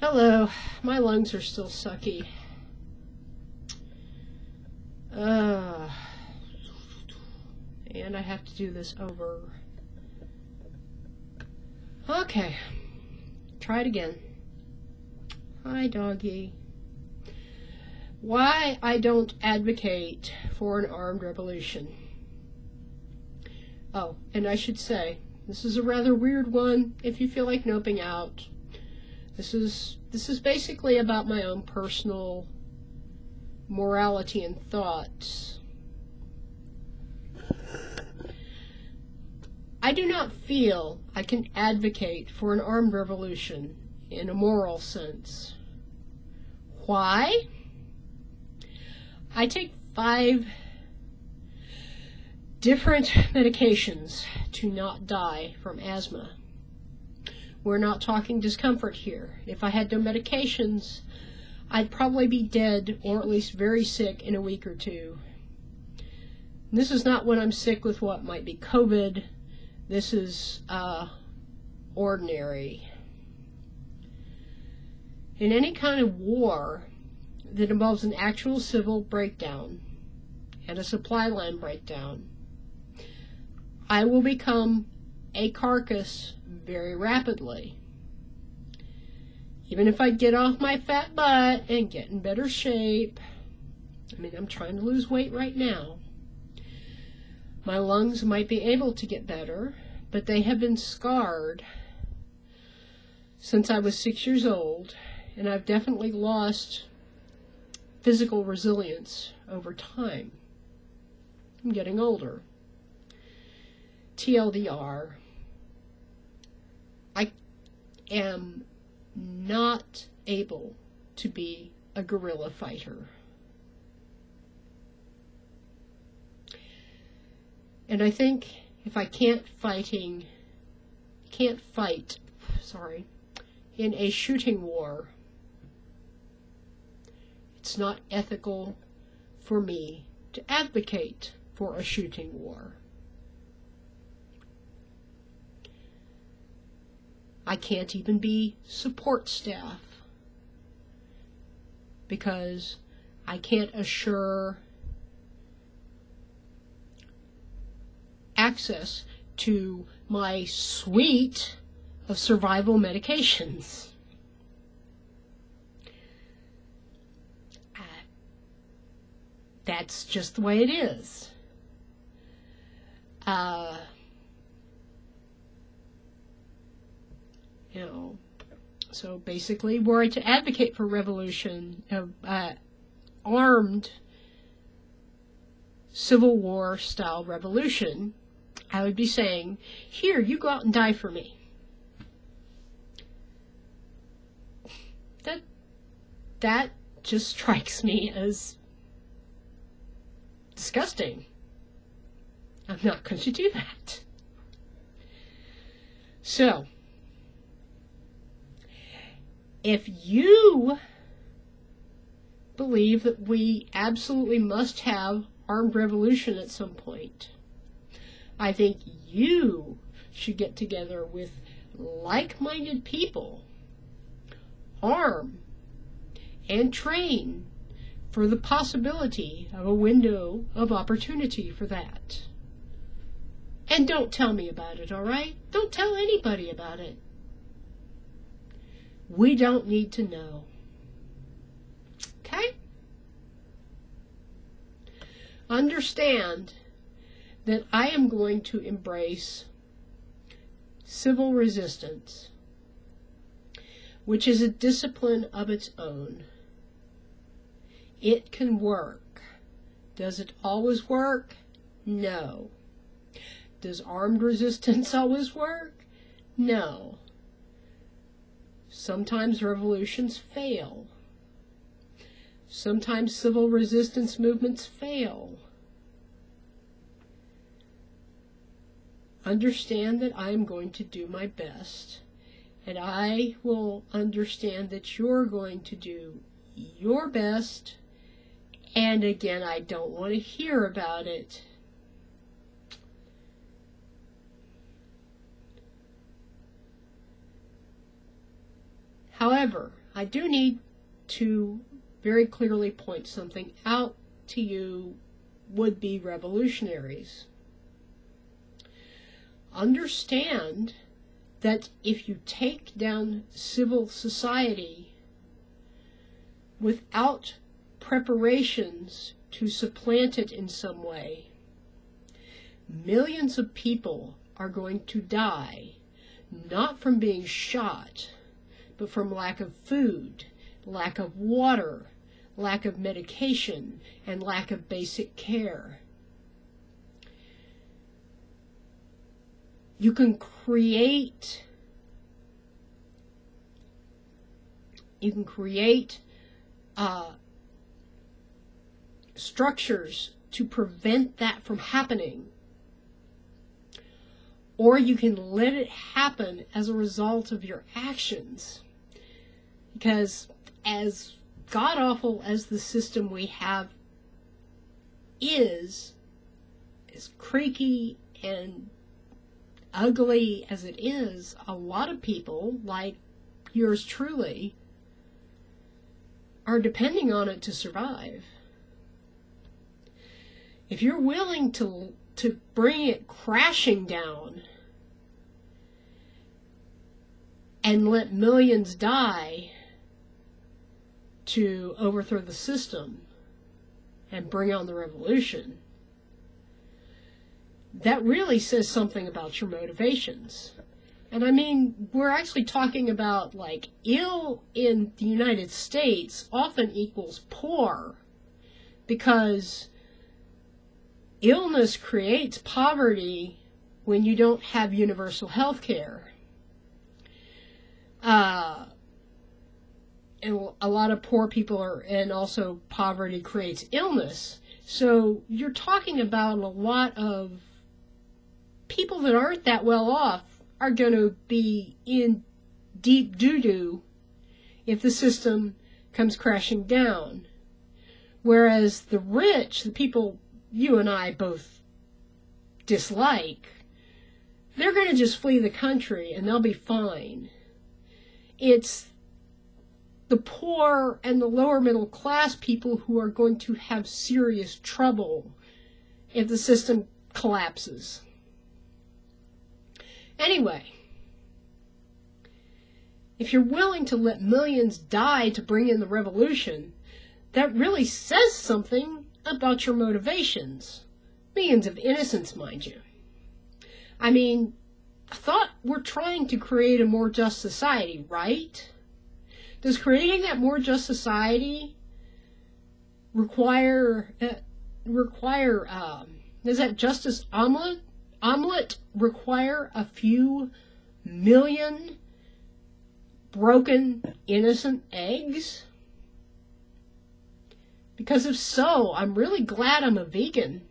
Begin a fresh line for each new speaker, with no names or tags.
Hello, my lungs are still sucky. Uh, and I have to do this over. Okay, try it again. Hi, doggy. Why I don't advocate for an armed revolution. Oh, and I should say, this is a rather weird one. If you feel like noping out, this is this is basically about my own personal morality and thoughts. I do not feel I can advocate for an armed revolution in a moral sense. Why? I take five different medications to not die from asthma. We're not talking discomfort here. If I had no medications, I'd probably be dead or at least very sick in a week or two. This is not when I'm sick with what might be COVID. This is uh, ordinary. In any kind of war that involves an actual civil breakdown and a supply line breakdown, I will become a carcass very rapidly. Even if I get off my fat butt and get in better shape, I mean, I'm trying to lose weight right now. My lungs might be able to get better, but they have been scarred since I was six years old, and I've definitely lost physical resilience over time. I'm getting older. TLDR, am not able to be a guerrilla fighter. And I think if I can't fighting can't fight, sorry, in a shooting war, it's not ethical for me to advocate for a shooting war. I can't even be support staff because I can't assure access to my suite of survival medications. That's just the way it is. Uh, know, so basically, were I to advocate for revolution, of uh, armed Civil War style revolution, I would be saying, here, you go out and die for me. That, that just strikes me as disgusting. I'm not going to do that. So, if you believe that we absolutely must have armed revolution at some point, I think you should get together with like minded people, arm, and train for the possibility of a window of opportunity for that. And don't tell me about it, all right? Don't tell anybody about it. We don't need to know. Okay? Understand that I am going to embrace civil resistance, which is a discipline of its own. It can work. Does it always work? No. Does armed resistance always work? No. Sometimes revolutions fail. Sometimes civil resistance movements fail. Understand that I am going to do my best, and I will understand that you're going to do your best. And again, I don't want to hear about it. However, I do need to very clearly point something out to you would be revolutionaries. Understand that if you take down civil society without preparations to supplant it in some way, millions of people are going to die, not from being shot, but from lack of food, lack of water, lack of medication, and lack of basic care. You can create you can create uh, structures to prevent that from happening. Or you can let it happen as a result of your actions. Because as god awful as the system we have is, as creaky and ugly as it is, a lot of people, like yours truly, are depending on it to survive. If you're willing to to bring it crashing down and let millions die to overthrow the system and bring on the revolution, that really says something about your motivations. And I mean, we're actually talking about like ill in the United States often equals poor because illness creates poverty when you don't have universal health care. Uh, and a lot of poor people are, and also poverty creates illness. So you're talking about a lot of people that aren't that well off are going to be in deep doo doo if the system comes crashing down. Whereas the rich, the people you and I both dislike, they're going to just flee the country and they'll be fine. It's the poor and the lower middle class people who are going to have serious trouble if the system collapses. Anyway, if you're willing to let millions die to bring in the revolution, that really says something about your motivations. Millions of innocents, mind you. I mean, I thought we're trying to create a more just society, right? Does creating that more just society require uh, require um, does that justice omelet omelet require a few million broken innocent eggs? Because if so, I'm really glad I'm a vegan.